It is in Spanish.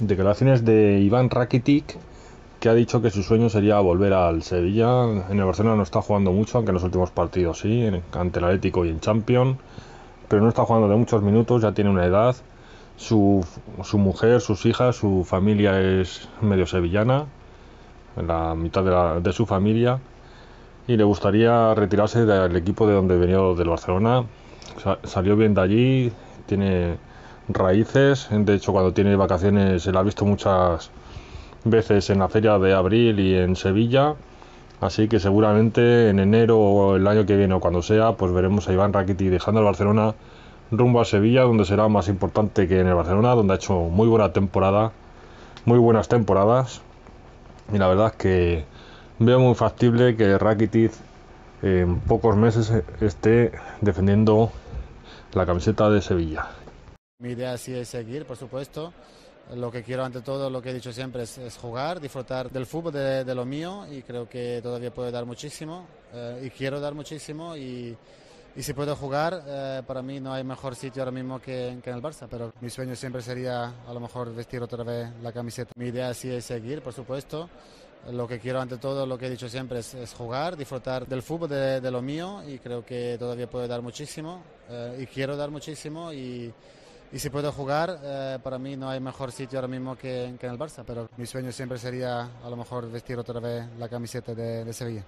Declaraciones de Iván Rakitic, que ha dicho que su sueño sería volver al Sevilla. En el Barcelona no está jugando mucho, aunque en los últimos partidos sí, ante el Atlético y en Champions, pero no está jugando de muchos minutos, ya tiene una edad. Su, su mujer, sus hijas, su familia es medio sevillana, la mitad de, su familia, y le gustaría retirarse del equipo de donde venía del Barcelona. Sa- salió bien de allí, tiene raíces, de hecho cuando tiene vacaciones se la ha visto muchas veces en la feria de abril y en Sevilla, así que seguramente en enero o el año que viene o cuando sea, pues veremos a Iván Rakitic dejando el Barcelona rumbo a Sevilla, donde será más importante que en el Barcelona, donde ha hecho muy buena temporada, muy buenas temporadas, y la verdad es que veo muy factible que Rakitic en pocos meses esté defendiendo la camiseta de Sevilla. Mi idea sí es seguir, por supuesto. Lo que quiero ante todo, lo que he dicho siempre, es, es jugar, disfrutar del fútbol, de, de lo mío y creo que todavía puedo dar muchísimo eh, y quiero dar muchísimo y, y si puedo jugar, eh, para mí no hay mejor sitio ahora mismo que, que en el Barça, pero mi sueño siempre sería a lo mejor vestir otra vez la camiseta. Mi idea sí es seguir, por supuesto. Lo que quiero ante todo, lo que he dicho siempre, es, es jugar, disfrutar del fútbol, de, de lo mío y creo que todavía puedo dar muchísimo eh, y quiero dar muchísimo y, y si puedo jugar, eh, para mí no hay mejor sitio ahora mismo que, en el Barça, pero mi sueño siempre sería a lo mejor vestir otra vez la camiseta de, Sevilla.